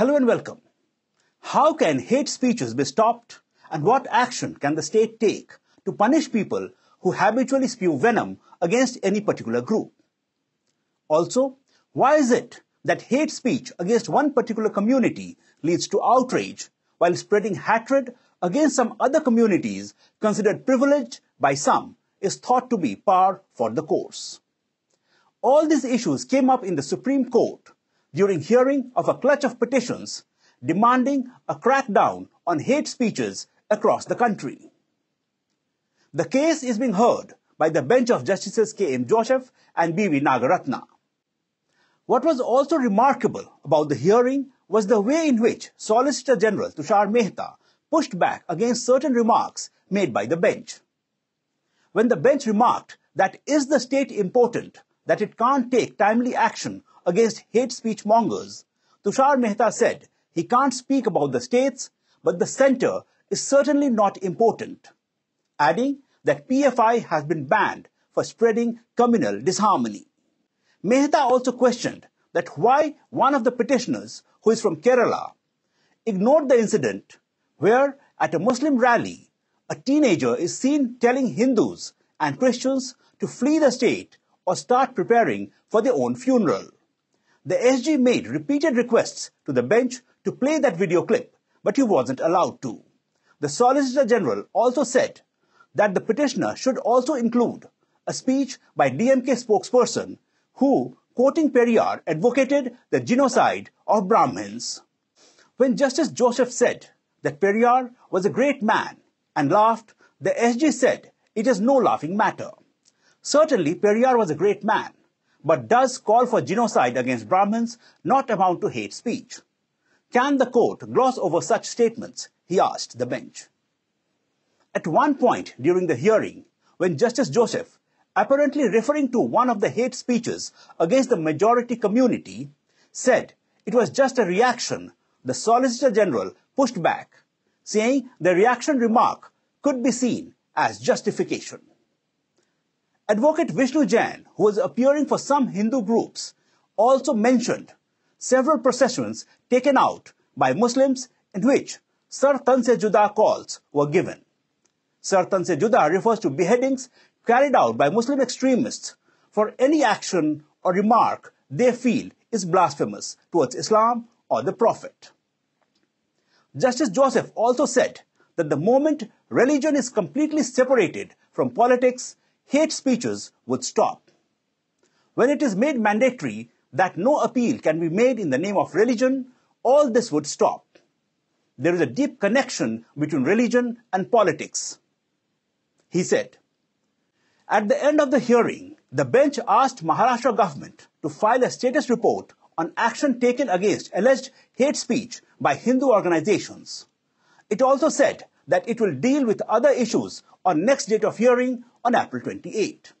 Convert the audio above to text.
Hello and welcome. How can hate speeches be stopped and what action can the state take to punish people who habitually spew venom against any particular group? Also, why is it that hate speech against one particular community leads to outrage while spreading hatred against some other communities considered privileged by some is thought to be par for the course? All these issues came up in the Supreme Court during hearing of a clutch of petitions demanding a crackdown on hate speeches across the country. The case is being heard by the bench of Justices K.M. Joseph and B.V. Nagarathna. What was also remarkable about the hearing was the way in which Solicitor General Tushar Mehta pushed back against certain remarks made by the bench. When the bench remarked that is the state important that it can't take timely action against hate speech mongers, Tushar Mehta said he can't speak about the states, but the center is certainly not important, adding that PFI has been banned for spreading communal disharmony. Mehta also questioned that why one of the petitioners, who is from Kerala, ignored the incident where at a Muslim rally, a teenager is seen telling Hindus and Christians to flee the state or start preparing for their own funeral. The SG made repeated requests to the bench to play that video clip, but he wasn't allowed to. The Solicitor General also said that the petitioner should also include a speech by DMK spokesperson who, quoting Periyar, advocated the genocide of Brahmins. When Justice Joseph said that Periyar was a great man and laughed, the SG said it is no laughing matter. Certainly, Periyar was a great man, but does call for genocide against Brahmins not amount to hate speech? Can the court gloss over such statements? He asked the bench. At one point during the hearing, when Justice Joseph, apparently referring to one of the hate speeches against the majority community, said it was just a reaction, the Solicitor General pushed back, saying the reaction remark could be seen as justification. Advocate Vishnu Jain, who was appearing for some Hindu groups, also mentioned several processions taken out by Muslims in which Sar Tan Se calls were given. Sar Tan Se refers to beheadings carried out by Muslim extremists for any action or remark they feel is blasphemous towards Islam or the Prophet. Justice Joseph also said that the moment religion is completely separated from politics, hate speeches would stop. When it is made mandatory that no appeal can be made in the name of religion, all this would stop. There is a deep connection between religion and politics. He said, At the end of the hearing, the bench asked Maharashtra government to file a status report on action taken against alleged hate speech by Hindu organizations. It also said that it will deal with other issues on next date of hearing on April 28.